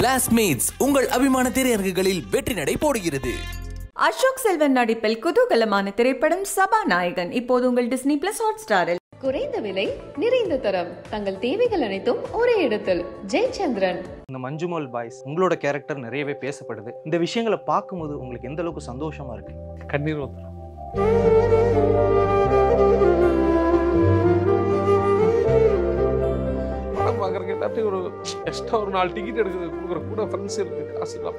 Classmates உங்கள் அபிமான திரையரங்குகளில் வெற்றி நடை போடுகிறது. அசோக் செல்வன் நடிப்பில் குதூகலமான திரைப்படம் சபாநாயகன். இப்போது உங்கள் டிஸ்னி பிளஸ் ஹாட் ஸ்டாரில் குறைந்த விலை நிறைந்த தரம். தங்கள் தேவைகள் அனைத்தும் ஒரே இடத்தில். ஜெயச்சந்திரன். இந்த மஞ்சுமல் பாய்ஸ் உங்களோட கேரக்டர் நிறையவே பேசப்படுது. இந்த விஷயங்களை பார்க்கும்போது உங்களுக்கு எந்த அளவுக்கு சந்தோஷமா இருக்கு? கண்ணீர் வந்துடும் பார்க்குறக்கு எல்லாத்தையும் ஒரு எக்ஸ்ட்ரா ஒரு நாலு டிக்கெட் எடுக்கிறது கொடுக்குற கூட ஃப்ரெண்ட்ஸ் இருக்கு. காசு இல்லாம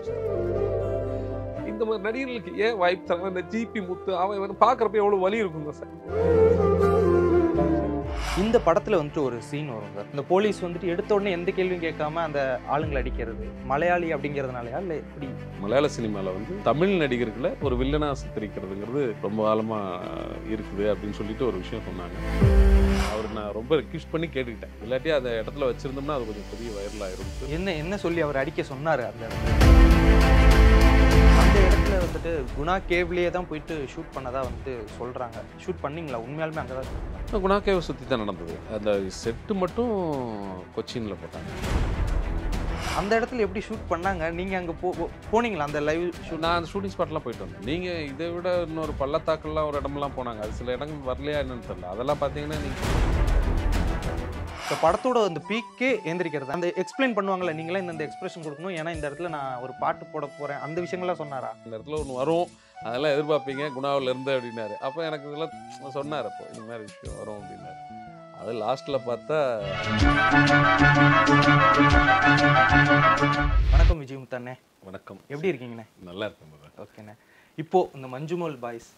இந்த மாதிரி நடிகர்களுக்கு ஏன் வாய்ப்பு தராங்க இந்த ஜிபி முத்து அவன் இவன் பார்க்குறப்ப எவ்வளோ வலி இருக்குங்க சார்? இந்த படத்துல வந்துட்டு ஒரு சீன் வருங்க இந்த போலீஸ் வந்துட்டு எடுத்த உடனே எந்த கேள்வியும் கேட்காம அந்த ஆளுங்களை அடிக்கிறது. மலையாளி அப்படிங்கிறதுனாலயா? இல்லை எப்படி? மலையாள சினிமாவில் வந்து தமிழ் நடிகர்களை ஒரு வில்லனா சித்தரிக்கிறதுங்கிறது ரொம்ப காலமாக இருக்குது அப்படின்னு சொல்லிட்டு ஒரு விஷயம் சொன்னாங்க. அவர் நான் ரொம்ப ரெக்வஸ்ட் பண்ணி கேட்டுக்கிட்டேன். இல்லாட்டி அந்த இடத்துல வச்சிருந்தோம்னா அது கொஞ்சம் பெரிய வைரல் ஆயிரும் என்ன என்ன சொல்லி அவர் அடிக்க சொன்னாரு அந்த இடத்துல? அந்த இடத்துல வந்துட்டு குணா கேவ்லயே தான் போயிட்டு ஷூட் பண்ணதா வந்துட்டு சொல்றாங்க. ஷூட் பண்ணீங்களா? உண்மையாலுமே அங்கதான் குணாக்கேவை சுற்றி தான் நடந்தது. அந்த செட்டு மட்டும் கொச்சினில் போட்டாங்க. அந்த இடத்துல எப்படி ஷூட் பண்ணாங்க? நீங்க அங்க போ போனீங்களா அந்த லைவ் ஷூட் நான் அந்த ஷூட்டிங் ஸ்பாட்லாம் போயிட்டு வந்தேன். நீங்கள் இதை விட இன்னொரு பள்ளத்தாக்கெல்லாம் ஒரு இடமெல்லாம் போனாங்க. அது சில இடங்கள் வரலையா என்னன்னு தெரியல. அதெல்லாம் பார்த்தீங்கன்னா நீங்கள் இப்போ படத்தோட அந்த பீக்கே ஏந்திரிக்கிறது அந்த எக்ஸ்பிளைன் பண்ணுவாங்கல்ல நீங்களே இந்த எக்ஸ்பிரஷன் கொடுக்கணும். ஏன்னா இந்த இடத்துல நான் ஒரு பாட்டு போட போறேன். அந்த விஷயங்கள்லாம் சொன்னாரா? இந்த இடத்துல ஒன்று வரும். அதெல்லாம் எதிர்பார்ப்பீங்க. குணாவில் இருந்து அப்படின்னாரு. அப்போ எனக்கு இதெல்லாம் சொன்னார் அப்போ இந்த மாதிரி விஷயம் வரும் அப்படின்னாரு. அது லாஸ்ட்டில் பார்த்தா வணக்கம் விஜய் முத்தண்ணே. வணக்கம். எப்படி இருக்கீங்கண்ணே? நல்லா இருக்கும் brother. ஓகேண்ணே. இப்போ இந்த மஞ்சுமல் பாய்ஸ்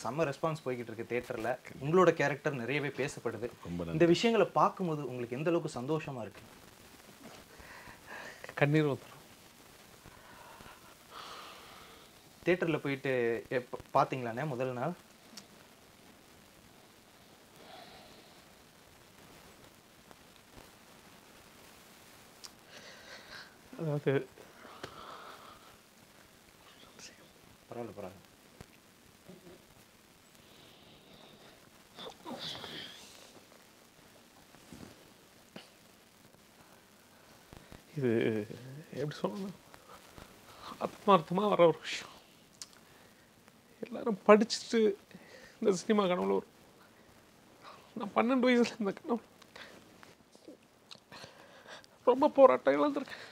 செம்ம ரெஸ்பான்ஸ் போய்கிட்டு இருக்கு தேட்டரில் உங்களோட கேரக்டர் நிறையவே பேசப்படுது. ரொம்ப நன்றி. இந்த விஷயங்களை பார்க்கும்போது உங்களுக்கு எந்த அளவுக்கு சந்தோஷமா இருக்கு? கண்ணீர் வந்துடும் தேட்டரில் போயிட்டு எப்போ பார்த்தீங்களாண்ணே முதல் நாள்? அதாவது பரவாயில்ல பரவாயில்ல. இது எப்படி சொல்லணும்? ஆத்மார்த்தமாக வர ஒரு விஷயம். எல்லாரும் படிச்சுட்டு இந்த சினிமா கனவுல வரும். நான் பன்னெண்டு வயசுல இந்த கனவு. ரொம்ப போராட்டம் இழந்திருக்கேன்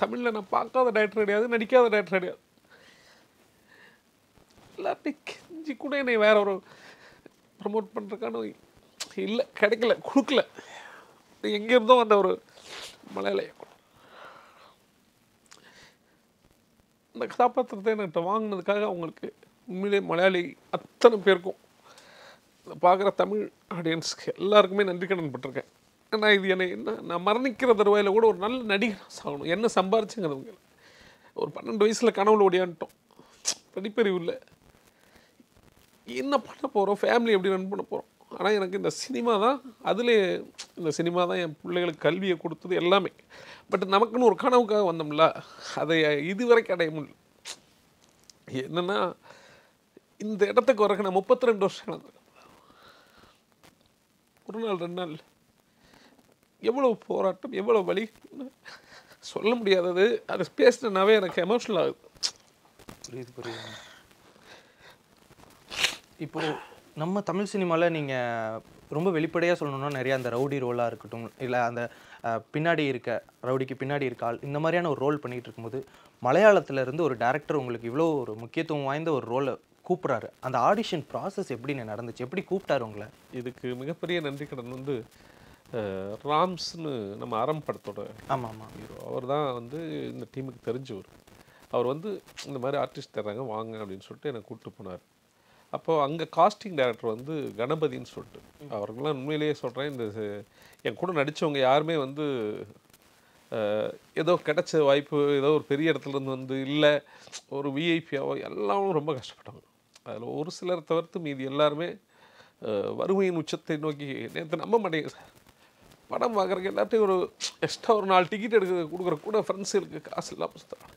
தமிழில் நான் பார்க்காத டேரக்டர் கிடையாது நடிக்காத டேரக்டர் கிடையாது. எல்லாத்தையும் கெஞ்சி கூட என்னை வேற ஒரு ப்ரமோட் பண்ணுறதுக்கான இல்லை கிடைக்கல கொடுக்கல. எங்கே இருந்தோ அந்த ஒரு மலையாள இந்த கதாபாத்திரத்தை என்கிட்ட வாங்கினதுக்காக அவங்களுக்கு உண்மையிலே மலையாளி அத்தனை பேருக்கும். பார்க்குற தமிழ் ஆடியன்ஸ்க்கு எல்லாருக்குமே நன்றி கடன் பட்டிருக்கேன். ஏன்னா இது என்னை என்ன நான் மரணிக்கிற தருவாயில் கூட ஒரு நல்ல நடிகர் சாகணும் என்ன சம்பாரிச்சுங்கிறவங்க ஒரு பன்னெண்டு வயசில் கனவுல ஓடியான்ட்டோம் படிப்பறிவு இல்லை. என்ன பண்ண போகிறோம் ஃபேமிலி எப்படி ரன் பண்ண போகிறோம் ஆனால் எனக்கு இந்த சினிமா தான் அதிலே இந்த சினிமா தான் என் பிள்ளைகளுக்கு கல்வியை கொடுத்தது எல்லாமே. பட் நமக்குன்னு ஒரு கனவுக்காக வந்தோம்ல அதை இதுவரைக்கும் அடைய முடியல. என்னென்னா இந்த இடத்துக்கு வரக்கு நான் முப்பத்தி ரெண்டு வருஷம் ஒரு நாள் ரெண்டு நாள். எவ்வளோ போராட்டம் எவ்வளோ வலி? சொல்ல முடியாதது. அது பேசினாவே எனக்கு எமோஷனல் ஆகுது. புரியுது புரியுது. இப்போ நம்ம தமிழ் சினிமாவில் நீங்கள் ரொம்ப வெளிப்படையாக சொல்லணும்னா நிறைய அந்த ரவுடி ரோலாக இருக்கட்டும் இல்லை அந்த பின்னாடி இருக்க ரவுடிக்கு பின்னாடி இருக்க ஆள் இந்த மாதிரியான ஒரு ரோல் பண்ணிட்டு இருக்கும்போது மலையாளத்துல இருந்து ஒரு டேரக்டர் உங்களுக்கு இவ்வளோ ஒரு முக்கியத்துவம் வாய்ந்த ஒரு ரோலை கூப்பிட்றாரு. அந்த ஆடிஷன் ப்ராசஸ் எப்படின்னு நடந்துச்சு? எப்படி கூப்பிட்டாரு உங்களை? இதுக்கு மிகப்பெரிய நன்றி கடன் வந்து ராம்ஸ்னு நம்ம அறம் படத்தோட ஆமாம் ஆமாம் ஹீரோ அவர் தான் வந்து இந்த டீமுக்கு தெரிஞ்சவர். அவர் வந்து இந்த மாதிரி ஆர்டிஸ்ட் தர்றாங்க வாங்க அப்படின்னு சொல்லிட்டு என்னை கூப்பிட்டு போனார். அப்போ அங்கே காஸ்டிங் டைரக்டர் வந்து கணபதின்னு சொல்லிட்டு. அவருக்கெல்லாம் உண்மையிலேயே சொல்கிறேன் இந்த என் கூட நடித்தவங்க யாருமே வந்து ஏதோ கிடைச்ச வாய்ப்பு ஏதோ ஒரு பெரிய இடத்துல இருந்து வந்து இல்லை ஒரு விஐபியாவோ எல்லாரும் ரொம்ப கஷ்டப்பட்டாங்க. அதில் ஒரு சிலர் தவிர்த்து மீதி எல்லாருமே வறுமையின் உச்சத்தை நோக்கி நேற்று நம்ப மாட்டேங்க சார் படம் பார்க்குறக்கு எல்லாத்தையும் ஒரு எக்ஸ்ட்ரா ஒரு நாலு டிக்கெட் எடுக்க கொடுக்குற கூட ஃப்ரெண்ட்ஸுகளுக்கு காசு இல்லாமல் சுற்றுறாங்க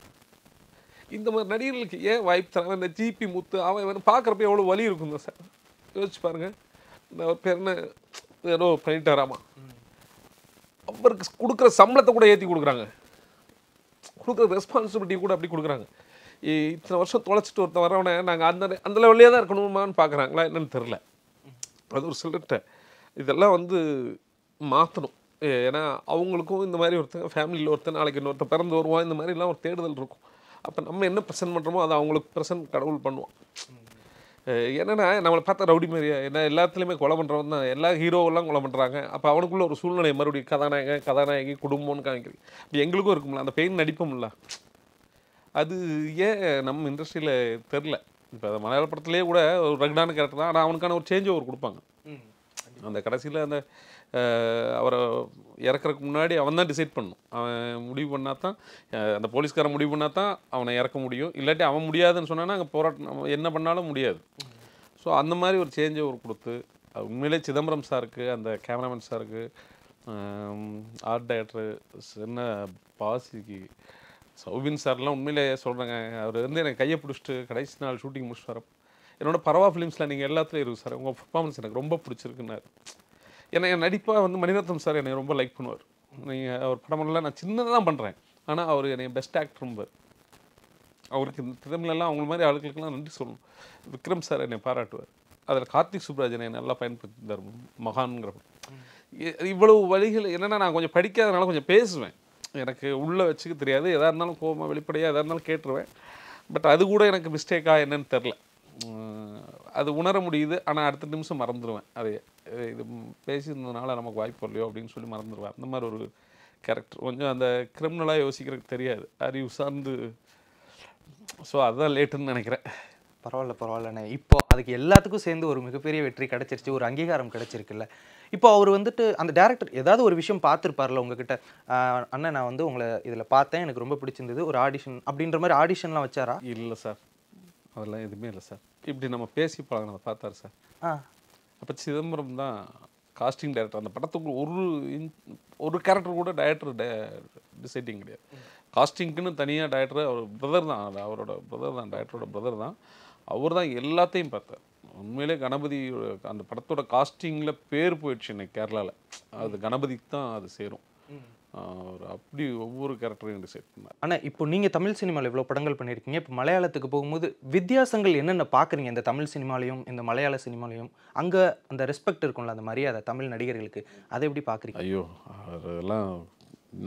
இந்த மாதிரி நடிகர்களுக்கு ஏன் வாய்ப்பு தராங்க? இந்த ஜிபி முத்து அவன் இவன் பார்க்குறப்ப எவ்வளோ வலி இருக்குங்க சார். யோசிச்சு பாருங்க. இந்த ஒரு பேர் என்ன? ஏதோ பண்ணிட்டாராமா அவருக்கு கொடுக்குற சம்பளத்தை கூட ஏற்றி கொடுக்குறாங்க. கொடுக்குற ரெஸ்பான்சிபிலிட்டி கூட அப்படி கொடுக்குறாங்க. இத்தனை வருஷம் தொலைச்சிட்டு ஒருத்தன் வரவனே நாங்கள் அந்த அந்த லெவல்லே தான் இருக்கணுமான்னு பார்க்குறாங்களா என்னன்னு தெரில அது ஒரு சிலர்கிட்ட. இதெல்லாம் வந்து மாற்றணும் ஏன்னா அவங்களுக்கும் இந்த மாதிரி ஒருத்தன் ஃபேமிலியில் ஒருத்தன் நாளைக்கு இன்னொருத்தன் பிறந்து வருவான் இந்த மாதிரிலாம் ஒரு தேடுதல் இருக்கும். அப்போ நம்ம என்ன ப்ரெசென்ட் பண்ணுறோமோ அதை அவங்களுக்கு ப்ரெசென்ட் கடவுள் பண்ணுவான். என்னன்னா நம்மளை பார்த்தா ரவுடி மாதிரியா? என்ன எல்லாத்துலேயுமே கொலை பண்ணுறவன் தான். எல்லா ஹீரோவெல்லாம் கொலை பண்ணுறாங்க அப்போ அவனுக்குள்ள ஒரு சூழ்நிலை மறுபடியும் கதாநாயகன் கதாநாயகி குடும்பம்னு காமிக்கிறது அப்படி எங்களுக்கும் இருக்கும்ல அந்த பெயின் நடிப்போம்ல. அது ஏன் நம்ம இண்டஸ்ட்ரியில் தெரில இப்போ மலையாள படத்துலேயே கூட ஒரு ரகடான கேரக்டர் தான். ஆனால் அவனுக்கான ஒரு சேஞ்ச் ஓவர் கொடுப்பாங்க அந்த கடைசியில் அந்த அவரை இறக்குறதுக்கு முன்னாடி அவன் தான் டிசைட் பண்ணும் அவன் முடிவு பண்ணால் தான் அந்த போலீஸ்காரன் முடிவு பண்ணால் தான் அவனை இறக்க முடியும். இல்லாட்டி அவன் முடியாதுன்னு சொன்னான்னா அங்கே போராட்டம் என்ன பண்ணாலும் முடியாது. ஸோ அந்த மாதிரி ஒரு சேஞ்ச் ஓவர் கொடுத்து உண்மையிலே சிதம்பரம் சாருக்கு அந்த கேமராமேன் சாருக்கு ஆர்ட் டைரக்டர் சின்ன பாசிக்கு சௌபின் சார்லாம் உண்மையிலே சொல்கிறாங்க அவர் வந்து எனக்கு கையை பிடிச்சிட்டு கடைசி நாள் ஷூட்டிங் முடிச்சுட்டு வரப்போ என்னோடய பரவா ஃபிலிம்ஸில் நீங்கள் எல்லாத்துலேயும் இருக்கு சார். உங்கள் பர்ஃபார்மன்ஸ் எனக்கு ரொம்ப பிடிச்சிருக்குன்னாரு. ஏன்னா என் நடிப்பாக வந்து மணிரத்னம் சார் என்னை ரொம்ப லைக் பண்ணுவார். நீங்கள் அவர் படமெல்லாம் நான் சின்னதாக தான் பண்ணுறேன் ஆனால் அவர் என்னை பெஸ்ட் ஆக்டர் அவருக்கு இந்த திறமையிலலாம் அவங்க மாதிரி ஆளுகளுக்கெல்லாம் நன்றி சொல்லணும். விக்ரம் சார் என்னை பாராட்டுவார். அதில் கார்த்திக் சுப்ராஜ் என்னை நல்லா பயன்படுத்தியிருந்தார் மகான்ங்கிற இவ்வளவு வழிகள் என்னென்னா நான் கொஞ்சம் படிக்காதனால கொஞ்சம் பேசுவேன். எனக்கு உள்ளே வச்சுக்க தெரியாது. எதாக இருந்தாலும் கோபமாக வெளிப்படையாக எதாக இருந்தாலும் கேட்டுருவேன். பட் அது கூட எனக்கு மிஸ்டேக்கா என்னன்னு தெரில அது உணர முடியுது. ஆனால் அடுத்த நிமிஷம் மறந்துடுவேன் அது இது பேசியிருந்ததுனால நமக்கு வாய்ப்பு இல்லையோ அப்படின்னு சொல்லி மறந்துடுவேன் அந்த மாதிரி ஒரு கேரக்டர் கொஞ்சம் அந்த கிரிமினலாக யோசிக்கிறதுக்கு தெரியாது. அறிவு சார்ந்து ஸோ அதுதான் லேட்டுன்னு நினைக்கிறேன். பரவாயில்ல பரவாயில்லண்ணே. இப்போ அதுக்கு எல்லாத்துக்கும் சேர்ந்து ஒரு மிகப்பெரிய வெற்றி கிடைச்சிருச்சு. ஒரு அங்கீகாரம் கிடைச்சிருக்குல்ல. இப்போ அவர் வந்துட்டு அந்த டேரக்டர் ஏதாவது ஒரு விஷயம் பார்த்துருப்பார்ல உங்ககிட்ட? அண்ணன் நான் வந்து உங்களை இதில் பார்த்தேன். எனக்கு ரொம்ப பிடிச்சிருந்தது. ஒரு ஆடிஷன் அப்படின்ற மாதிரி ஆடிஷன்லாம் வச்சாரா? இல்லை சார் அதெல்லாம் எதுவுமே இல்லை சார். இப்படி நம்ம பேசி பழகினதை பார்த்தாரு சார். ஆ. அப்போ சிதம்பரம் தான் காஸ்டிங் டைரக்டர் அந்த படத்துக்கு ஒரு இன்- ஒரு கேரக்டர் கூட டைரக்டர் டிசைடிங் கிடையாது. காஸ்டிங்க்குன்னு தனியாக டைரக்டர் அவர் பிரதர் தான். அவரோட பிரதர் தான் டைரக்டரோட பிரதர் தான். அவர் தான் எல்லாத்தையும் பார்த்தார். உண்மையிலே கணபதி அந்த படத்தோட காஸ்டிங்கில் பேர் போயிடுச்சு இன்னைக்கு கேரளாவில் அது கணபதிக்கு தான் அது சேரும். அவர் அப்படி ஒவ்வொரு கேரக்டரையும் டிசைட் பண்ணார். அண்ணா இப்போ நீங்கள் தமிழ் சினிமாவில் இவ்வளோ படங்கள் பண்ணியிருக்கீங்க. இப்போ மலையாளத்துக்கு போகும்போது வித்தியாசங்கள் என்னென்ன பார்க்குறீங்க? இந்த தமிழ் சினிமாலையும் இந்த மலையாள சினிமாலையும் அங்கே அந்த ரெஸ்பெக்ட் இருக்கும்ல அந்த மரியாதை தமிழ் நடிகர்களுக்கு அதை எப்படி பார்க்குறீங்க? ஐயோ அதெல்லாம்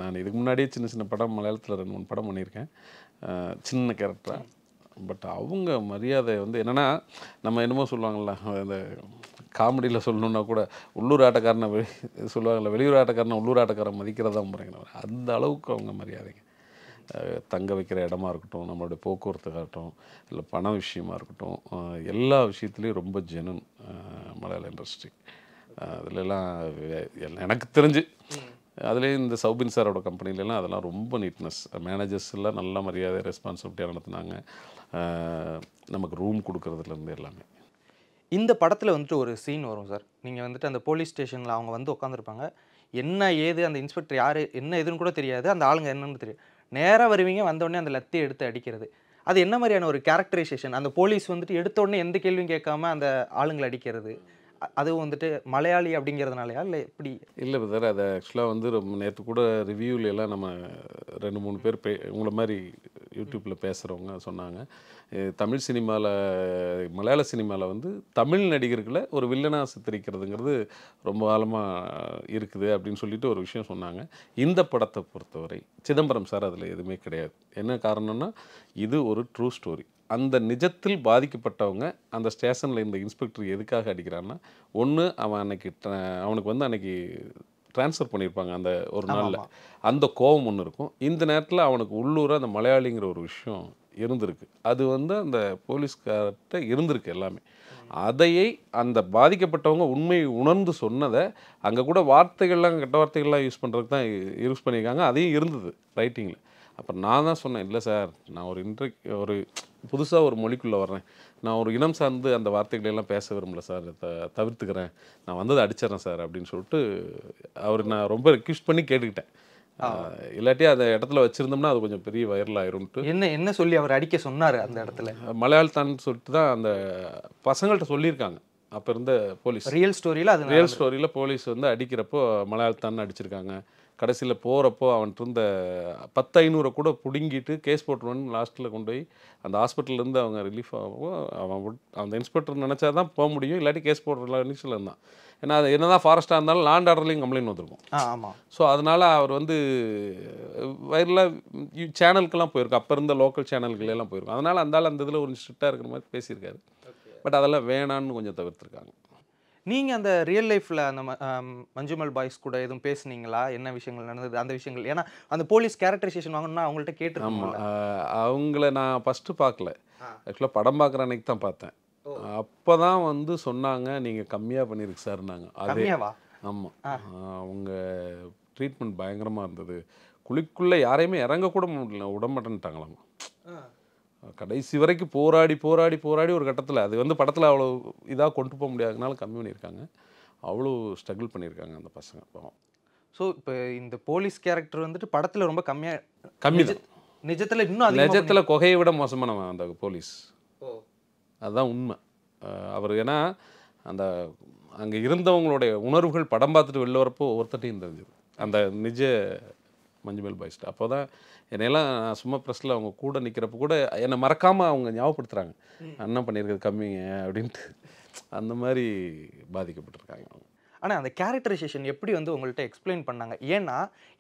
நான் இதுக்கு முன்னாடியே சின்ன சின்ன படம் மலையாளத்தில் ரெண்டு மூணு படம் பண்ணியிருக்கேன். சின்ன கேரக்டராக பட் அவங்க மரியாதை வந்து என்னென்னா நம்ம என்னமோ சொல்லுவாங்கள்ல அந்த காமெடியில் சொல்லணுன்னா கூட உள்ளூர் ஆட்டக்காரனை வெளி சொல்லுவாங்கள்ல வெளியூர் ஆட்டக்காரனை உள்ளூர் ஆட்டக்காரன் மதிக்கிறதா முறைங்க. அந்த அளவுக்கு அவங்க மரியாதைங்க. தங்க வைக்கிற இடமா இருக்கட்டும் நம்மளுடைய போக்குவரத்துக்காகட்டும் இல்லை பண விஷயமா இருக்கட்டும் எல்லா விஷயத்துலேயும் ரொம்ப ஜெனன் மலையாள இண்டஸ்ட்ரி அதுலலாம் எனக்கு தெரிஞ்சு அதுலேயும் இந்த சௌபின் சாரோட கம்பெனிலலாம் அதெல்லாம் ரொம்ப நீட்னஸ் மேனேஜர்ஸ் எல்லாம் நல்ல மரியாதை ரெஸ்பான்சிபிலிட்டியாக நடத்துனாங்க. நமக்கு ரூம் கொடுக்குறதுலேருந்து எல்லாமே. இந்த படத்தில் வந்துட்டு ஒரு சீன் வரும் சார். நீங்கள் வந்துட்டு அந்த போலீஸ் ஸ்டேஷனில் அவங்க வந்து உட்காந்துருப்பாங்க என்ன ஏது அந்த இன்ஸ்பெக்டர் யார் என்ன ஏதுன்னு கூட தெரியாது. அந்த ஆளுங்க என்னன்னு தெரியும் நேராக வருவீங்க வந்தோடனே அந்த லத்தி எடுத்து அடிக்கிறது. அது என்ன மாதிரியான ஒரு கேரக்டரைசேஷன் அந்த போலீஸ் வந்துட்டு எடுத்த உடனே எந்த கேள்வியும் கேட்காம அந்த ஆளுங்களை அடிக்கிறது. அதுவும் வந்துட்டு மலையாளி அப்படிங்கிறதுனாலயா? இல்லை எப்படி? இல்லை பிரதர் அதை ஆக்சுவலாக வந்து ரொம்ப நேற்று கூட ரிவ்யூவில் எல்லாம் நம்ம ரெண்டு மூணு பேர் பே உங்களை மாதிரி யூடியூப்பில் பேசுகிறவங்க சொன்னாங்க. தமிழ் சினிமாவில் மலையாள சினிமாவில் வந்து தமிழ் நடிகர்களை ஒரு வில்லனாக சித்தரிக்கிறதுங்கிறது ரொம்ப காலமாக இருக்குது அப்படின்னு சொல்லிட்டு ஒரு விஷயம் சொன்னாங்க. இந்த படத்தை பொறுத்தவரை சிதம்பரம் சார் அதில் எதுவுமே கிடையாது. என்ன காரணம்னா இது ஒரு ட்ரூ ஸ்டோரி அந்த நிஜத்தில் பாதிக்கப்பட்டவங்க அந்த ஸ்டேஷனில் இந்த இன்ஸ்பெக்டர் எதுக்காக அடிக்கிறான்னா ஒன்று அவன் அன்னைக்கு அவனுக்கு வந்து அன்னைக்கு ட்ரான்ஸ்ஃபர் பண்ணியிருப்பாங்க அந்த ஒரு நாளில். அந்த கோபம் ஒன்று இருக்கும். இந்த நேரத்தில் அவனுக்கு உள்ளூர அந்த மலையாளிங்கிற ஒரு விஷயம் இருந்திருக்கு. அது வந்து அந்த போலீஸ்கார்ட்ட இருந்திருக்கு எல்லாமே. அதையை அந்த பாதிக்கப்பட்டவங்க உண்மையை உணர்ந்து சொன்னதை அங்கே கூட வார்த்தைகள்லாம் கெட்ட வார்த்தைகள்லாம் யூஸ் பண்ணுறதுக்கு தான் யூஸ் பண்ணியிருக்காங்க. அதையும் இருந்தது ரைட்டிங்கில். அப்போ நான் தான் சொன்னேன் இல்லை சார் நான் ஒரு இன்ட்ரி ஒரு புதுசாக ஒரு மொழிக்குள்ளே வர்றேன். நான் ஒரு இனம் சார்ந்து அந்த வார்த்தைகளையெல்லாம் பேச விரும்பல சார். த தவிர்த்துக்கிறேன். நான் வந்ததை அடிச்சிடறேன் சார் அப்படின்னு சொல்லிட்டு அவர் நான் ரொம்ப ரெக்வஸ்ட் பண்ணி கேட்டுக்கிட்டேன். இல்லாட்டி அந்த இடத்துல வச்சுருந்தோம்னா அது கொஞ்சம் பெரிய வைரல் ஆயிரும்ட்டு என்ன என்ன சொல்லி அவர் அடிக்க சொன்னார் அந்த இடத்துல? மலையாளத்தான்னு சொல்லிட்டு தான் அந்த பசங்கள்கிட்ட சொல்லியிருக்காங்க. அப்போ இருந்த போலீஸ். ரியல் ஸ்டோரியில் அது ரியல் ஸ்டோரியில் போலீஸ் வந்து அடிக்கிறப்போ மலையாளத்தான் அடிச்சிருக்காங்க. கடைசியில் போகிறப்போ அவன்கிட்ட இருந்த பத்து ஐநூறை கூட பிடுங்கிட்டு கேஸ் போட்டுருவான்னு லாஸ்ட்டில் கொண்டு போய் அந்த ஹாஸ்பிட்டல்லேருந்து அவங்க ரிலீஃப் ஆகும் அவன் விட்- அந்த இன்ஸ்பெக்டர் நினச்சா தான் போக முடியும் இல்லாட்டி கேஸ் போடுற இனிஷியல் இருந்தான் ஏன்னா அது என்ன தான் ஃபாரஸ்ட்டாக இருந்தாலும் லேண்ட் ஆர்டர்லையும் கம்ப்ளைண்ட் வந்திருக்கும். ஆமாம் ஸோ அதனால் அவர் வந்து வயலில் சேனலுக்கெல்லாம் போயிருக்கும் அப்போ இருந்த லோக்கல் சேனல்கள் எல்லாம் போயிருக்கும் அதனால் அந்த ஆள் அந்த இதில் ஒரு ஸ்ட்ரிக்டாக இருக்கிற மாதிரி பேசியிருக்காரு. பட் அதெல்லாம் வேணான்னு கொஞ்சம் தவிர்த்திருக்காங்க. நீங்கள் அந்த ரியல் லைஃப்பில் அந்த மஞ்சுமல் பாய்ஸ் கூட எதுவும் பேசுனீங்களா? என்ன விஷயங்கள் நடந்தது? அந்த விஷயங்கள். ஏன்னா அந்த போலீஸ் கேரக்டரைசேஷன் வாங்கணும்னா அவங்கள்ட்ட ஆமாம் கேட்டிருக்கோம்ல அவங்கள நான் ஃபஸ்ட்டு பார்க்கல. ஆக்சுவலாக படம் பார்க்குற அன்னைக்கு தான் பார்த்தேன். அப்போ தான் வந்து சொன்னாங்க நீங்கள் கம்மியாக பண்ணியிருக்கு சார்னாங்க அதே ஆமாம் அவங்க ட்ரீட்மெண்ட் பயங்கரமாக இருந்தது. குழிக்குள்ளே யாரையுமே இறங்க கூட முடியல. விட மாட்டேன்ட்டாங்களாம் கடைசி வரைக்கும் போராடி போராடி போராடி ஒரு கட்டத்தில் அது வந்து படத்தில் அவ்வளோ இதாக கொண்டு போக முடியாதனால கம்மி பண்ணியிருக்காங்க. அவ்வளோ ஸ்ட்ரகிள் பண்ணியிருக்காங்க அந்த பசங்க பாவம். ஸோ இப்போ இந்த போலீஸ் கேரக்டர் வந்துட்டு படத்தில் ரொம்ப கம்மியாக கம்மி நிஜத்தில் இன்னும் நிஜத்தில் குகையை விட மோசமானவன் அந்த போலீஸ். ஓ. அதுதான் உண்மை. அவர் ஏன்னா அந்த அங்கே இருந்தவங்களுடைய உணர்வுகள் படம் பார்த்துட்டு வெளில வரப்போ ஒவ்வொருத்தட்டையும் தெரிஞ்சுது அந்த நிஜ மஞ்சுமேல் பாய்ஸ்ட் அப்போ தான் என்னையெல்லாம் நான் சும்மா ப்ரெஸ்ஸில் அவங்க கூட நிற்கிறப்ப கூட என்னை மறக்காமல் அவங்க ஞாபகப்படுத்துகிறாங்க அண்ணன் பண்ணியிருக்கிறது கம்மிங்க அப்படின்ட்டு. அந்த மாதிரி பாதிக்கப்பட்டிருக்காங்க அவங்க. ஆனால் அந்த கேரக்டரைசேஷன் எப்படி வந்து உங்கள்கிட்ட எக்ஸ்பிளைன் பண்ணாங்க? ஏன்னா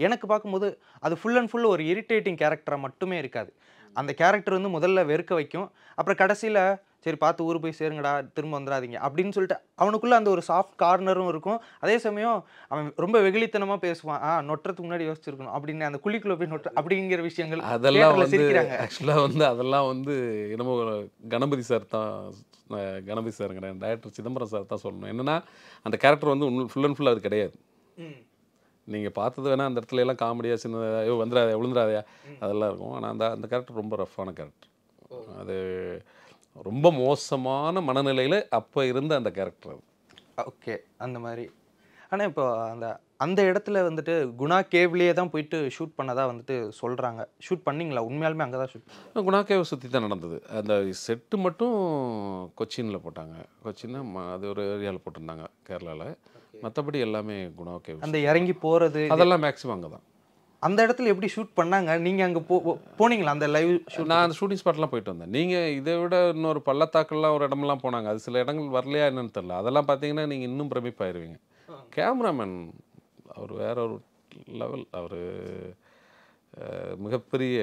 எனக்கு பார்க்கும்போது அது ஃபுல் அண்ட் ஃபுல் ஒரு இரிட்டேட்டிங் கேரக்டராக மட்டுமே இருக்காது. அந்த கேரக்டர் வந்து முதல்ல வெறுக்க வைக்கும். அப்புறம் கடைசியில் சரி பார்த்து ஊர் போய் சேருங்கடா திரும்ப வந்துடாதீங்க அப்படின்னு சொல்லிட்டு அவனுக்குள்ள அந்த ஒரு சாஃப்ட் கார்னரும் இருக்கும். அதே சமயம் அவன் ரொம்ப வெகுளித்தனமாக பேசுவான். ஆ நொட்டுறதுக்கு முன்னாடி யோசிச்சிருக்கணும். அப்படின்னு அந்த குழிக்குள்ள போய் நொட்டு அப்படிங்கிற விஷயங்கள் அதெல்லாம் வந்து ஆக்சுவலாக வந்து அதெல்லாம் வந்து என்னமோ கணபதி சார் தான் கணபதி சாருங்கிறேன் டைரக்டர் சிதம்பரம் சார் தான் சொல்லணும். என்னன்னா அந்த கேரக்டர் வந்து ஃபுல் அண்ட் ஃபுல் அது கிடையாது. நீங்கள் பார்த்தது வேணால் அந்த இடத்துல எல்லாம் காமெடியாக சின்னதாக ஐயோ வந்துடாதே விழுந்துடாதயா அதெல்லாம் இருக்கும். ஆனால் அந்த அந்த கேரக்டர் ரொம்ப ரஃப்பான கேரக்டர் அது ரொம்ப மோசமான மனநிலையில் அப்போ இருந்த அந்த கேரக்டர் அது. ஓகே அந்த மாதிரி. ஆனால் இப்போ அந்த அந்த இடத்துல வந்துட்டு குணா கேவ்லேயே தான் போயிட்டு ஷூட் பண்ணதா வந்துட்டு சொல்கிறாங்க ஷூட் பண்ணீங்களா? உண்மையாலுமே அங்கே தான் ஷூட் குணாக்கேவை சுற்றி தான் நடந்தது. அந்த செட்டு மட்டும் கொச்சினில் போட்டாங்க. கொச்சின்னா அது ஒரு ஏரியாவில் போட்டிருந்தாங்க கேரளாவில் மற்றபடி எல்லாமே குணாக்கேவ் அந்த இறங்கி போகிறது அதெல்லாம் மேக்ஸிமம் அங்கே தான் அந்த இடத்துல எப்படி ஷூட் பண்ணாங்க? நீங்கள் அங்கே போ போனீங்களா அந்த லைவ் ஷூட் நான் அந்த ஷூட்டிங் ஸ்பாட்லாம் போயிட்டு வந்தேன். நீங்கள் இதை விட இன்னொரு பள்ளத்தாக்கெல்லாம் ஒரு இடமெல்லாம் போனாங்க. அது சில இடங்கள் வரலையா என்னன்னு தெரில அதெல்லாம் பார்த்தீங்கன்னா நீங்கள் இன்னும் பிரமிப்பாயிருவீங்க. கேமராமேன் அவர் வேற ஒரு லெவல் அவர் மிகப்பெரிய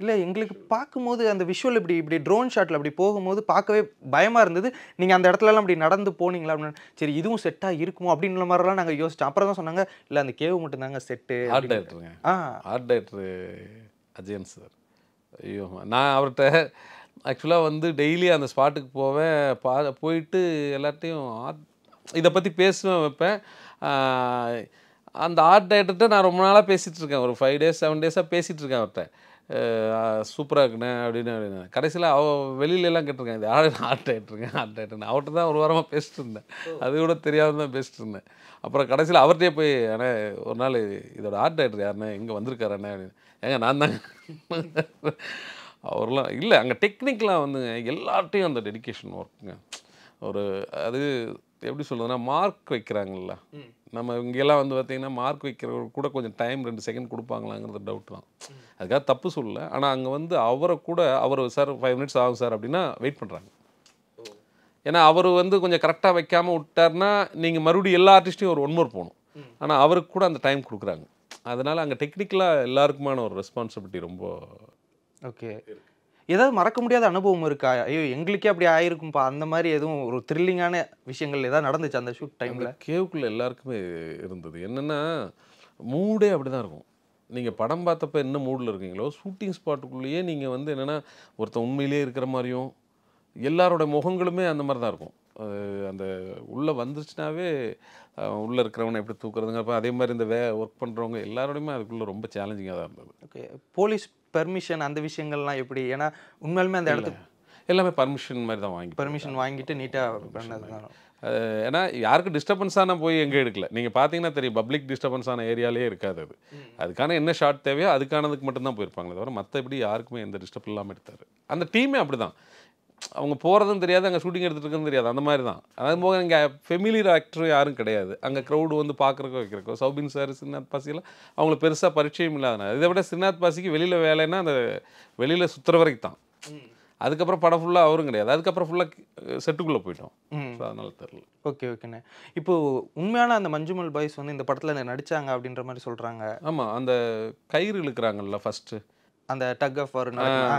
இல்லை எங்களுக்கு பார்க்கும்போது அந்த விஷுவல் இப்படி இப்படி ட்ரோன் ஷாட்டில் அப்படி போகும்போது பார்க்கவே பயமாக இருந்தது. நீங்கள் அந்த இடத்துலலாம் அப்படி நடந்து போனீங்களா? அப்படின்னு. சரி இதுவும் செட்டாக இருக்குமோ? அப்படின்ற மாதிரிலாம் நாங்கள் யோசிச்சோம். அப்புறம் தான் சொன்னாங்க இல்லை அந்த கேவ் மட்டும்தாங்க செட்டு ஆர்ட் டைரக்டருங்க ஆ. ஆர்ட் டைரக்டர் அஜயன் சார் ஐயோ நான் அவர்கிட்ட ஆக்சுவலாக வந்து டெய்லி அந்த ஸ்பாட்டுக்கு போவேன். பா போயிட்டு எல்லார்ட்டையும் ஆர்ட் இதை பற்றி பேசுவேன் வைப்பேன். அந்த ஆர்ட் டைரக்டர்கிட்ட நான் ரொம்ப நாளாக பேசிகிட்டு இருக்கேன். ஒரு ஃபைவ் டேஸ் செவன் டேஸாக பேசிகிட்டு இருக்கேன் அவர்கிட்ட. சூப்பராக இருக்குண்ணே அப்படின்னு அப்படின்னு. கடைசியில் அவ வெளியில எல்லாம் கேட்டிருக்கேன் இது ஆர்ட் ஆர்ட் டைரக்டருங்க ஆர்ட் டைரக்டர். அவர்கிட்ட தான் ஒரு வாரமாக பேசிட்டு இருந்தேன். அது கூட தெரியாமல் தான் பேசிட்டு இருந்தேன். அப்புறம் கடைசியில் அவர்கிட்டயே போய் அண்ணே ஒரு நாள் இதோட ஆர்ட் ஆகிட்டு யாருண்ணே? இங்கே வந்திருக்காரு அண்ணே? அப்படின்னு. ஏங்க நான் தாங்க. அவர்லாம் இல்லை அங்கே டெக்னிக்கெலாம் வந்துங்க எல்லார்ட்டையும் அந்த டெடிகேஷன் ஒர்க்குங்க ஒரு அது எப்படி சொல்றதுன்னா மார்க் வைக்கிறாங்கல்ல. நம்ம இங்கெல்லாம் வந்து பார்த்தீங்கன்னா மார்க் வைக்கிறவங்க கூட கொஞ்சம் டைம் ரெண்டு செகண்ட் கொடுப்பாங்களாங்கிறது டவுட் தான். அதுக்காக தப்பு சொல்லல. ஆனால் அங்கே வந்து அவரை கூட அவர் சார் ஃபைவ் மினிட்ஸ் ஆகும் சார் அப்படின்னா வெயிட் பண்ணுறாங்க ஏன்னா அவர் வந்து கொஞ்சம் கரெக்டாக வைக்காம விட்டார்னா நீங்கள் மறுபடியும் எல்லா ஆர்டிஸ்ட்டையும் ஒரு ஒன் மோர் போகணும். ஆனால் அவருக்கு கூட அந்த டைம் கொடுக்குறாங்க. அதனால அங்கே டெக்னிக்கலாக எல்லாருக்குமான ஒரு ரெஸ்பான்சிபிலிட்டி ரொம்ப ஓகே. ஏதாவது மறக்க முடியாத அனுபவம் இருக்கா? ஐயோ எங்களுக்கே அப்படி ஆயிருக்கும்பா. அந்த மாதிரி எதுவும் ஒரு த்ரில்லிங்கான விஷயங்கள் ஏதாவது நடந்துச்சு அந்த ஷூட் டைமில் கேவுக்குள்ள எல்லாருக்குமே இருந்தது. என்னென்னா மூடே அப்படி தான் இருக்கும். நீங்கள் படம் பார்த்தப்ப என்ன மூடில் இருக்கீங்களோ ஷூட்டிங் ஸ்பாட்டுக்குள்ளேயே நீங்கள் வந்து என்னென்னா ஒருத்தன் உண்மையிலேயே இருக்கிற மாதிரியும் எல்லாரோட முகங்களுமே அந்த மாதிரி தான் இருக்கும் அந்த உள்ளே வந்துருச்சுனாவே உள்ள இருக்கிறவனை எப்படி தூக்குறதுங்கிறப்ப அதே மாதிரி இந்த வே ஒர்க் பண்ணுறவங்க எல்லாரோடையுமே அதுக்குள்ளே ரொம்ப சேலஞ்சிங்காக தான் இருந்தது. ஓகே போலீஸ் பெர்மிஷன் அந்த விஷயங்கள்லாம் எப்படி? ஏன்னா உண்மையாலுமே அந்த இடத்துக்கு எல்லாமே பர்மிஷன் மாதிரி தான் வாங்கி பெர்மிஷன் வாங்கிட்டு நீட்டாக பண்ணது தான் ஏன்னா யாருக்கும் டிஸ்டர்பன்ஸான போய் எங்கே எடுக்கல? நீங்கள் பார்த்தீங்கன்னா தெரியும் பப்ளிக் டிஸ்டர்பன்ஸான ஏரியாலே இருக்காது அது. அதுக்கான என்ன ஷார்ட் தேவையோ அதுக்கானதுக்கு மட்டும்தான் போயிருப்பாங்களே தவிர மற்றபடி யாருக்குமே எந்த டிஸ்டர்ப் இல்லாமல் எடுத்தார். அந்த டீமே அப்படி தான் அவங்க போகிறதும் தெரியாது அங்கே ஷூட்டிங் எடுத்துட்டு இருக்குன்னு தெரியாது. அந்த மாதிரி தான் அதாவது போக இங்கே ஃபெமிலியர் ஆக்டர் யாரும் கிடையாது. அங்கே க்ரௌடு வந்து பார்க்குறக்கோ வைக்கிறக்கோ சௌபின் சார் சின்னாத் பாசியெல்லாம் அவங்களுக்கு பெருசாக பரிச்சயம் இல்லாதனால. இதை விட சின்னாத் பாசிக்கு வெளியில் வேலைன்னா அந்த வெளியில் சுற்றுற வரைக்கும் தான் அதுக்கப்புறம் படம் ஃபுல்லாக அவரும் கிடையாது. அதுக்கப்புறம் ஃபுல்லாக செட்டுக்குள்ளே போயிட்டோம். ஸோ அதனால தெரில ஓகே ஓகேண்ணே. இப்போ உண்மையான அந்த மஞ்சுமல் பாய்ஸ் வந்து இந்த படத்தில் நடிச்சாங்க அப்படின்ற மாதிரி சொல்கிறாங்க ஆமாம் அந்த கயிறு இழுக்கிறாங்கல்ல ஃபஸ்ட்டு அந்த டக் ஆஃப் வார்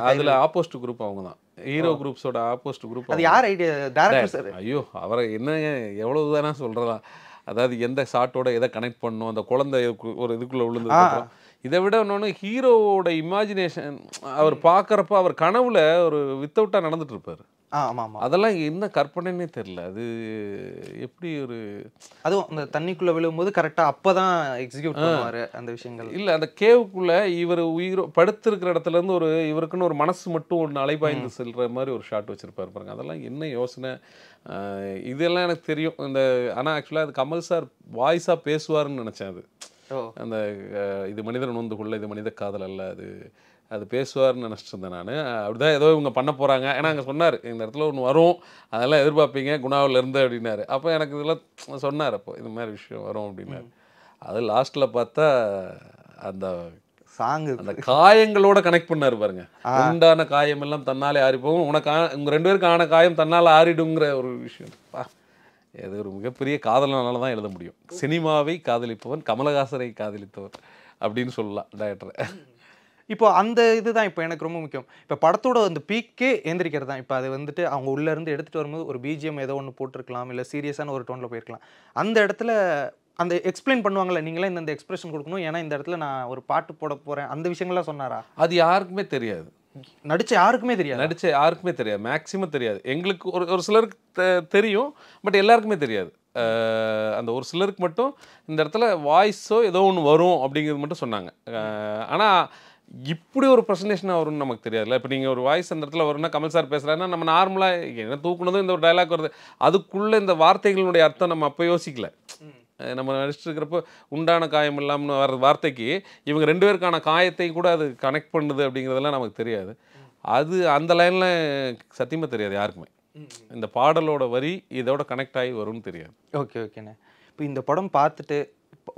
அதில் ஆப்போசிட் குரூப் அவங்க தான். ஹீரோ குரூப்ஸோட ஆப்போசிட் குரூப் அது யார் ஐடியா? Director sir. ஐயோ அவரை என்னங்க எவ்வளவு தானே சொல்றதா? அதாவது எந்த ஷாட்டோட எதை கனெக்ட் பண்ணணும்? அந்த குழந்தை ஒரு இதுக்குள்ள விழுந்தது இதை விட இன்னொன்று ஹீரோவோட இமேஜினேஷன் அவர் பார்க்கறப்ப அவர் கனவுல ஒரு வித்தவுட்டா நடந்துட்டு இருப்பாரு. அதெல்லாம் என்ன கற்பனைன்னே தெரியல. அது எப்படி ஒரு அதுவும் அந்த தண்ணிக்குள்ளே விழும்போது கரெக்டாக அப்போ தான் எக்ஸிக்யூட் பண்ணுவார் அந்த விஷயங்கள். இல்ல அந்த கேவுக்குள்ள இவர் உயிரோ படுத்திருக்கிற இடத்துல இருந்து ஒரு இவருக்குன்னு ஒரு மனசு மட்டும் ஒன்று அலைபாய்ந்து செல்ற மாதிரி ஒரு ஷாட் வச்சிருப்பாரு பாருங்க. அதெல்லாம் என்ன யோசனை? இதெல்லாம் எனக்கு தெரியும். இந்த ஆனா ஆக்சுவலாக அது கமல் சார் வாய்ஸாக பேசுவாருன்னு நினைச்சேன் அது. அந்த இது மனிதன் நொந்து கொள்ள இது மனித காதல் அல்ல அது அது பேசுவார்னு நினச்சிட்டு இருந்தேன் நான். அப்படிதான் ஏதோ இவங்க பண்ண போகிறாங்க ஏன்னா அங்கே சொன்னார் இந்த இடத்துல ஒன்று வரும் அதெல்லாம் எதிர்பார்ப்பீங்க குணாவில் இருந்து அப்படின்னாரு. அப்போ எனக்கு இதெல்லாம் சொன்னார் அப்போ இது மாதிரி விஷயம் வரும் அப்படின்னாரு. அது லாஸ்ட்டில் பார்த்தா அந்த சாங்கு அந்த காயங்களோட கனெக்ட் பண்ணாரு பாருங்க. உண்டான காயம் எல்லாம் தன்னாலே ஆறி போகும். உனக்கு உங்க ரெண்டு பேருக்கு ஆன காயம் தன்னால ஆறிடுங்கிற ஒரு விஷயம். இது ஒரு மிகப்பெரிய காதலனால தான் எழுத முடியும். சினிமாவை காதலிப்பவன் கமலஹாசனை காதலித்தவர் அப்படின்னு சொல்லலாம் டேரக்டர் இப்போ அந்த இதுதான் இப்போ எனக்கு ரொம்ப முக்கியம். இப்போ படத்தோட அந்த பீக்கே ஏந்திரிக்கிறது தான் இப்போ அது வந்துட்டு அவங்க உள்ள இருந்து எடுத்துட்டு வரும்போது ஒரு பிஜிஎம் ஏதோ ஒன்று போட்டிருக்கலாம் இல்லை சீரியஸான ஒரு டோனில் போயிருக்கலாம். அந்த இடத்துல அந்த எக்ஸ்பிளைன் பண்ணுவாங்கல்ல நீங்களே இந்த எக்ஸ்பிரஷன் கொடுக்கணும். ஏன்னா இந்த இடத்துல நான் ஒரு பாட்டு போட போறேன். அந்த விஷயங்கள்லாம் சொன்னாரா? அது யாருக்குமே தெரியாது. நடிச்ச யாருக்குமே தெரியாது? நடிச்ச யாருக்குமே தெரியாது. மேக்ஸிமம் தெரியாது. எங்களுக்கு ஒரு ஒரு சிலருக்கு தெரியும் பட் எல்லாருக்குமே தெரியாது. அந்த ஒரு சிலருக்கு மட்டும் இந்த இடத்துல வாய்ஸோ ஏதோ ஒன்று வரும் அப்படிங்கிறது மட்டும் சொன்னாங்க. ஆனால் இப்படி ஒரு ப்ரெசன்டேஷனாக வரும்னு நமக்கு தெரியாதுல்ல. இப்போ நீங்கள் ஒரு வாய்ஸ் அந்த இடத்துல வரும்னா கமல் சார் பேசுகிறாருன்னா நம்ம நார்மலாக என்ன தூக்குனதும் இந்த ஒரு டைலாக் வருது. அதுக்குள்ளே இந்த வார்த்தைகளுடைய அர்த்தம் நம்ம அப்போ யோசிக்கல. நம்ம நடிச்சிட்டு இருக்கிறப்போ உண்டான காயம் இல்லாமல் வர வார்த்தைக்கு இவங்க ரெண்டு பேருக்கான காயத்தை கூட அது கனெக்ட் பண்ணுது அப்படிங்கிறதெல்லாம் நமக்கு தெரியாது. அது அந்த லைனில் சத்தியமாக தெரியாது யாருக்குமே. இந்த பாடலோட வரி இதோட கனெக்ட் ஆகி வரும்னு தெரியாது. ஓகே ஓகேண்ணே இப்போ இந்த படம் பார்த்துட்டு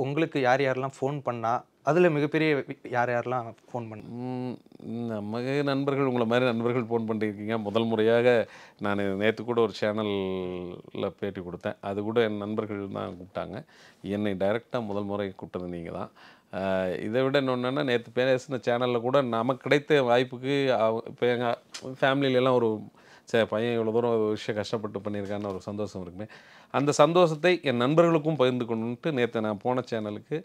உங்களுக்கு யார் யாரெல்லாம் ஃபோன் பண்ணால் அதில் மிகப்பெரிய யார் யாரெல்லாம் ஃபோன் பண்ண நம்ம நண்பர்கள் உங்களை மாதிரி நண்பர்கள் ஃபோன் பண்ணியிருக்கீங்க முதல் முறையாக நான் நேற்று கூட ஒரு சேனலில் பேட்டி கொடுத்தேன். அது கூட என் நண்பர்கள் தான் கூப்பிட்டாங்க. என்னை டைரெக்டாக முதல் முறை கூப்பிட்டது நீங்கள் தான். இதை விட இன்னொன்னா நேற்று பேசின சேனலில் கூட நமக்கு கிடைத்த வாய்ப்புக்கு இப்போ எங்கள் ஃபேமிலியிலலாம் ஒரு சே பையன் இவ்வளோ தூரம் ஒரு விஷயம் கஷ்டப்பட்டு பண்ணியிருக்கான்னு ஒரு சந்தோஷம் இருக்குமே. அந்த சந்தோஷத்தை என் நண்பர்களுக்கும் பகிர்ந்து கொண்டுட்டு நேற்று நான் போன சேனலுக்கு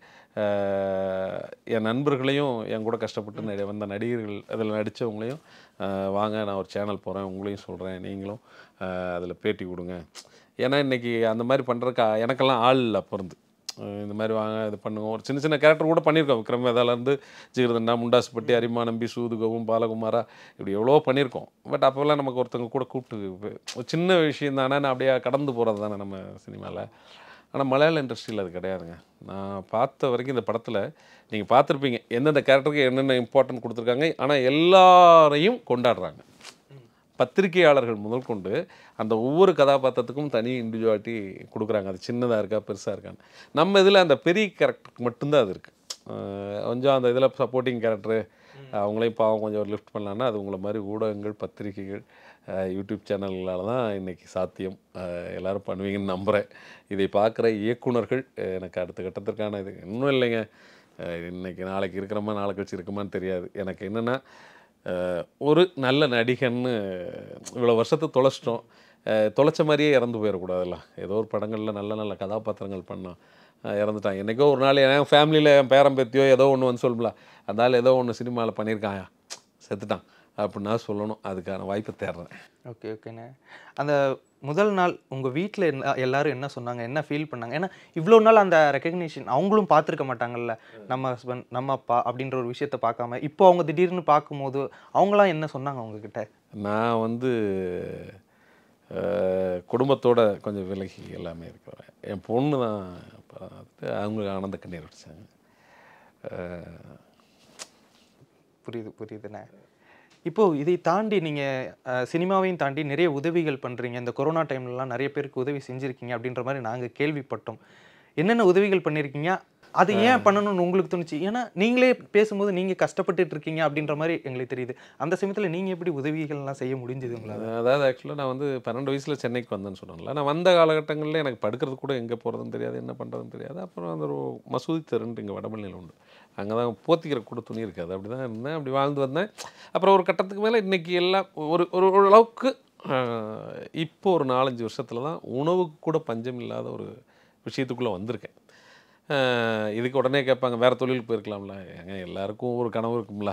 என் நண்பர்களையும் என் கூட கஷ்டப்பட்டு நடி வந்த நடிகர்கள் அதில் நடித்தவங்களையும் வாங்க நான் ஒரு சேனல் போகிறேன் உங்களையும் சொல்கிறேன் நீங்களும் அதில் பேட்டி கொடுங்க. ஏன்னா இன்றைக்கி அந்த மாதிரி பண்ணுறக்கா எனக்கெல்லாம் ஆள் இல்லை அப்போ இருந்து. இந்த மாதிரி வாங்க இது பண்ணுவோம் ஒரு சின்ன சின்ன கேரக்டர் கூட பண்ணியிருக்கோம். விக்ரம் வேதாலேருந்து ஜிகிரதண்டா முண்டாசுப்பட்டி அரிமா நம்பி சூதுகவும் பாலகுமாரா இப்படி எவ்வளோ பண்ணியிருக்கோம். பட் அப்போல்லாம் நமக்கு ஒருத்தவங்க கூட கூப்பிட்டு ஒரு சின்ன விஷயம் தானே நான் அப்படியே கடந்து போகிறது தானே நம்ம சினிமாவில் ஆனால் மலையாள இண்டஸ்ட்ரியில் அது கிடையாதுங்க. நான் பார்த்த வரைக்கும் இந்த படத்தில் நீங்கள் பார்த்துருப்பீங்க எந்தெந்த கேரக்டருக்கு என்னென்ன இம்பார்ட்டன்ட் கொடுத்துருக்காங்க ஆனால் எல்லாரையும் கொண்டாடுறாங்க. பத்திரிகையாளர்கள் முதல் கொண்டு அந்த ஒவ்வொரு கதாபாத்திரத்துக்கும் தனி இண்டிவிஜுவாலிட்டி கொடுக்குறாங்க. அது சின்னதாக இருக்கா பெருசாக இருக்கான்னு. நம்ம இதில் அந்த பெரிய கேரக்டருக்கு மட்டும்தான் அது இருக்குது கொஞ்சம் அந்த இதில் சப்போர்ட்டிங் கேரக்டரு அவங்களையும் பாவம் கொஞ்சம் லிஃப்ட் பண்ணலான்னா அது உங்களை மாதிரி ஊடகங்கள் பத்திரிகைகள் யூடியூப் சேனல்களால் தான் இன்றைக்கி சாத்தியம். எல்லோரும் பண்ணுவீங்கன்னு நம்புகிறேன் இதை பார்க்குற இயக்குனர்கள் எனக்கு அடுத்த கட்டத்திற்கான இது இன்னும் இல்லைங்க. இன்றைக்கி இன்னைக்கு நாளைக்கு இருக்கிறோமா நாளை கழிச்சு இருக்குமான்னு தெரியாது. எனக்கு என்னென்னா ஒரு நல்ல நடிகன்னு இவ்வளோ வருஷத்தை தொலைச்சிட்டோம். தொலைச்ச மாதிரியே இறந்து போயிடக்கூடாதுல்ல ஏதோ ஒரு படங்களில் நல்ல நல்ல கதாபாத்திரங்கள் பண்ணோம் இறந்துட்டான். என்றைக்கோ ஒரு நாள் என் ஃபேமிலியில் என் பேரன் பேத்தியோ ஏதோ ஒன்று வந்து சொல்லுமில்ல அதனால் ஏதோ ஒன்று சினிமாவில் பண்ணியிருக்காயா? செத்துட்டான். அப்படின்னா சொல்லணும். அதுக்கான வாய்ப்பு தேடுறேன். ஓகே ஓகேண்ணே. அந்த முதல் நாள் உங்கள் வீட்டில் என்ன எல்லாரும் என்ன சொன்னாங்க? என்ன ஃபீல் பண்ணாங்க? ஏன்னா இவ்வளோ நாள் அந்த ரெக்கக்னிஷன் அவங்களும் பார்த்துருக்க மாட்டாங்கல்ல. நம்ம ஹஸ்பண்ட் நம்ம அப்பா அப்படின்ற ஒரு விஷயத்த பார்க்காம இப்போ அவங்க திடீர்னு பார்க்கும்போது அவங்களாம் என்ன சொன்னாங்க உங்ககிட்ட? நான் வந்து குடும்பத்தோட கொஞ்சம் விலகி எல்லாமே இருக்கிறேன். என் பொண்ணு தான் பார்த்து அவங்க ஆனந்த கண்ணீர் அஹ், புரியுது புரியுதுண்ணே. இப்போது இதை தாண்டி நீங்கள் சினிமாவையும் தாண்டி நிறைய உதவிகள் பண்ணுறீங்க இந்த கொரோனா டைம்லலாம் நிறைய பேருக்கு உதவி செஞ்சுருக்கீங்க அப்படின்ற மாதிரி நாங்கள் கேள்விப்பட்டோம். என்னென்ன உதவிகள் பண்ணியிருக்கீங்க அது ஏன் பண்ணணும்னு உங்களுக்கு தோணுச்சு? ஏன்னா நீங்களே பேசும்போது நீங்க கஷ்டப்பட்டுட்டு இருக்கீங்க அப்படின்ற மாதிரி எங்களுக்கு தெரியுது. அந்த சமயத்துல நீங்க எப்படி உதவிகள்லாம் செய்ய முடிஞ்சது உங்களால? அதாவது ஆக்சுவலாக நான் வந்து பன்னெண்டு வயசில் சென்னைக்கு வந்தேன்னு சொன்னேன்ல. நான் வந்த காலகட்டங்களில் எனக்கு படுக்கிறது கூட எங்கே போகிறதுன்னு தெரியாது என்ன பண்ணுறதுன்னு தெரியாது. அப்புறம் அந்த ஒரு மசூதி தெருன்ட்டு இங்கே வடமல்லியில் உண்டு. அங்கே தான் போத்திக்கிற கூட துணி இருக்காது. அப்படி தான் இருந்தேன். அப்படி வாழ்ந்து வந்தேன். அப்புறம் ஒரு கட்டத்துக்கு மேலே இன்றைக்கி எல்லாம் ஒரு ஒரு ஓரளவுக்கு இப்போ ஒரு நாலஞ்சு வருஷத்தில் தான் உணவுக்கு கூட பஞ்சம் இல்லாத ஒரு விஷயத்துக்குள்ளே வந்திருக்கேன். இதுக்கு உடனே கேட்பாங்க வேறு தொழிலுக்கு போயிருக்கலாம்ல. ஏங்க எல்லாருக்கும் ஒரு கனவு இருக்கும்ல.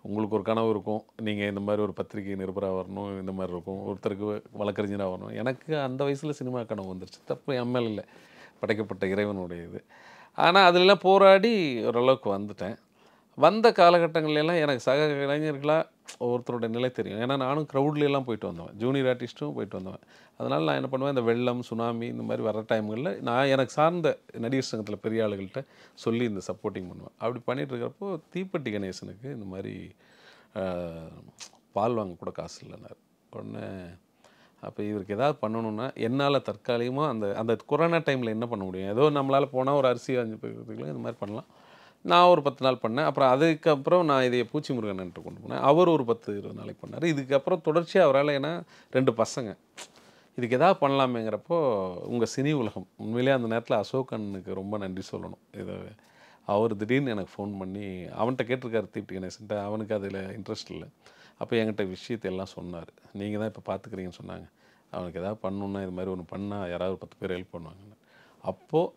உங்களுக்கு ஒரு கனவு இருக்கும். நீங்கள் இந்த மாதிரி ஒரு பத்திரிகை நிருபராக வரணும் இந்த மாதிரி இருக்கும். ஒருத்தருக்கு வழக்கறிஞராக வரணும். எனக்கு அந்த வயசில் சினிமா கனவு வந்துருச்சு. தப்பு எம்எல் இல்லை. படைக்கப்பட்ட இறைவனுடைய இது. ஆனால் அதிலெல்லாம் போராடி ஓரளவுக்கு வந்துட்டேன். வந்த காலகட்டங்கள்ல எனக்கு சக இளைஞர்களாக ஒவ்வொருத்தரோட நிலை தெரியும். ஏன்னா நானும் crowdல போயிட்டு வந்தவன். ஜூனியர் ஆர்டிஸ்ட்டும் போயிட்டு வந்தவன். அதனால் நான் என்ன பண்ணுவேன் இந்த வெள்ளம் சுனாமி இந்த மாதிரி வர டைம்களில் நான் எனக்கு சார்ந்த நடிகர் சங்கத்தில் பெரிய ஆளுகள்கிட்ட சொல்லி இந்த சப்போர்ட்டிங் பண்ணுவேன். அப்படி பண்ணிகிட்டு இருக்கிறப்போ தீப்பெட்டி கணேசனுக்கு இந்த மாதிரி பால் வாங்க கூட காசு இல்லைனார் உடனே அப்போ இவருக்கு ஏதாவது பண்ணணும்னா என்னால் தற்காலிகமாக அந்த அந்த கொரோனா டைமில் என்ன பண்ண முடியும்? ஏதோ நம்மளால் போனால் ஒரு அரிசி அஞ்சு பேருக்கு இந்த மாதிரி பண்ணலாம். நான் ஒரு பத்து நாள் பண்ணேன். அப்புறம் அதுக்கப்புறம் நான் இதை பூச்சி முருகன்ட்டு கொண்டு போனேன். அவர் ஒரு பத்து இருபது நாளைக்கு பண்ணார். இதுக்கப்புறம் தொடர்ச்சியாக அவரால் ஏன்னா ரெண்டு பசங்க. இதுக்கு எதாவது பண்ணலாமேங்கிறப்போ உங்கள் சினி உலகம். உண்மையிலேயே அந்த நேரத்தில் அசோகனுக்கு ரொம்ப நன்றி சொல்லணும். இதை அவர் திடீர்னு எனக்கு ஃபோன் பண்ணி அவன்கிட்ட கேட்டிருக்காரு தீப்தி கணேசன்ட்ட. அவனுக்கு அதில் இன்ட்ரெஸ்ட் இல்லை. அப்போ என்கிட்ட விஷயத்தை எல்லாம் சொன்னார். நீங்கள் தான் இப்போ பார்த்துக்கிறீங்கன்னு சொன்னாங்க. அவனுக்கு எதாவது பண்ணணுன்னா இது மாதிரி ஒன்று பண்ணால் யாராவது ஒரு பத்து பேர் ஹெல்ப் பண்ணுவாங்கன்னு. அப்போது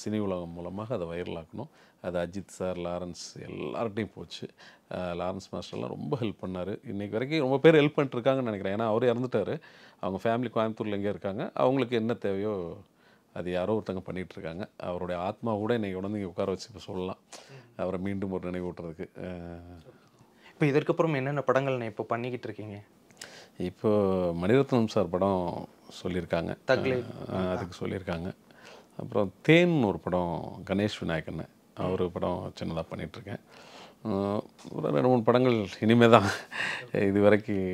சினி உலகம் மூலமாக அதை வைரல் ஆக்கணும் அது அஜித் சார் லாரன்ஸ் எல்லார்ட்டையும் போச்சு. லாரன்ஸ் மாஸ்டர்லாம் ரொம்ப ஹெல்ப் பண்ணார். இன்றைக்கி வரைக்கும் ரொம்ப பேர் ஹெல்ப் பண்ணிட்டுருக்காங்கன்னு நினைக்கிறேன். ஏன்னா அவர் இறந்துட்டார். அவங்க ஃபேமிலி கோயம்புத்தூரில் எங்கே இருக்காங்க? அவங்களுக்கு என்ன தேவையோ அது யாரோ ஒருத்தங்க பண்ணிட்டு இருக்காங்க அவருடைய ஆத்மா கூட இன்னைக்கு உடனே இங்கே உட்கார வச்சு இப்போ சொல்லலாம். அவரை மீண்டும் ஒரு நினைவூட்டுறதுக்கு அஹ் இப்போ இதற்கப்புறம் என்னென்ன படங்கள் இப்போ பண்ணிக்கிட்டு இருக்கீங்க இப்போ மணிரத்னம் சார் படம் சொல்லியிருக்காங்க. அதுக்கு சொல்லியிருக்காங்க. அப்புறம் தேன் ஒரு படம் கணேஷ் விநாயகன் அவர் படம் சின்னதாக பண்ணிகிட்ருக்கேன் ஒரு ரெண்டு மூணு படங்கள் இனிமே தான் இது வரைக்கும்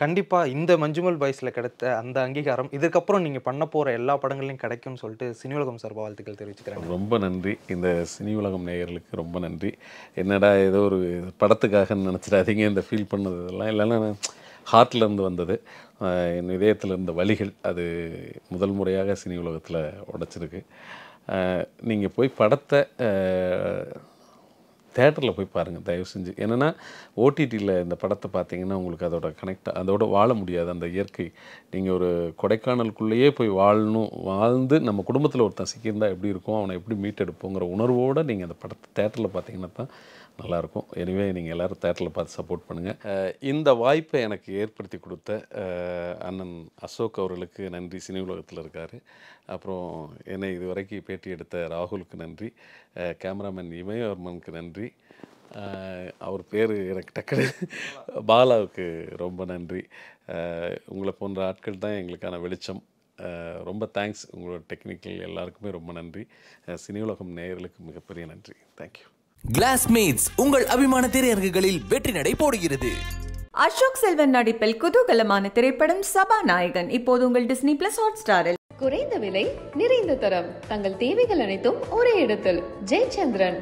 கண்டிப்பா இந்த மஞ்சுமல் பாய்ஸ்ல கிடைத்த அந்த அங்கீகாரம் இதுக்கப்புறம் நீங்க பண்ண போற எல்லா படங்களையும் கிடைக்கும்னு சொல்லிட்டு சினியுலகம் சார்பா வாழ்த்துக்கள் தெரிவிச்சுக்கிறேன். ரொம்ப நன்றி. இந்த சினி உலகம் நேயர்களுக்கு ரொம்ப நன்றி. என்னடா ஏதோ ஒரு படத்துக்காக நினச்சிடாதீங்க இந்த ஃபீல் பண்ணது இதெல்லாம். இல்லைன்னா இருந்து வந்தது. என் இதயத்தில் இருந்த வழிகள் அது முதல் முறையாக சினி உலகத்தில் உடைச்சிருக்கு. நீங்கள் போய் படத்தை தேட்டரில் போய் பாருங்கள் தயவு செஞ்சு. என்னென்னா ஓடிடியில் இந்த படத்தை பார்த்தீங்கன்னா உங்களுக்கு அதோட கனெக்ட் அதோட வாழ முடியாது. அந்த இயற்கை நீங்கள் ஒரு கொடைக்கானலுக்குள்ளேயே போய் வாழணும் வாழ்ந்து நம்ம குடும்பத்தில் ஒருத்தன் சிக்கியிருந்தால் எப்படி இருக்கும்? அவனை எப்படி மீட்டெடுப்போங்கிற உணர்வோடு நீங்கள் அந்த படத்தை தேட்டரில் பார்த்தீங்கன்னா தான் நல்லாயிருக்கும். எனவே நீங்கள் எல்லோரும் தேட்டரில் பார்த்து சப்போர்ட் பண்ணுங்கள் இந்த வாய்ப்பை எனக்கு ஏற்படுத்தி கொடுத்த அண்ணன் அசோக் அவர்களுக்கு நன்றி. சினி உலகத்தில் இருக்கார். அப்புறம் என்னை இதுவரைக்கும் பேட்டி எடுத்த ராகுலுக்கு நன்றி. கேமராமேன் இமயவர்மனுக்கு நன்றி. அவர் பேர் எனக்கு டக்குனு பாலாவுக்கு ரொம்ப நன்றி. உங்களை போன்ற ஆட்கள் தான் எங்களுக்கான வெளிச்சம். ரொம்ப தேங்க்ஸ் உங்களோட டெக்னிக்கல் எல்லாருக்குமே ரொம்ப நன்றி. சினி உலகம் நேயர்களுக்கு மிகப்பெரிய நன்றி. தேங்க்யூ கிளாஸ்மேட்ஸ் உங்கள் அபிமான திரையரங்குகளில் வெற்றி நடை போடுகிறது. அசோக் செல்வன் நடிப்பில் குதூகலமான திரைப்படம் சபாநாயகன். இப்போது உங்கள் டிஸ்னி பிளஸ் ஹாட் ஸ்டாரில் குறைந்த விலை நிறைந்த தரம். தங்கள் தேவைகள் அனைத்தும் ஒரே இடத்தில். ஜெயச்சந்திரன்.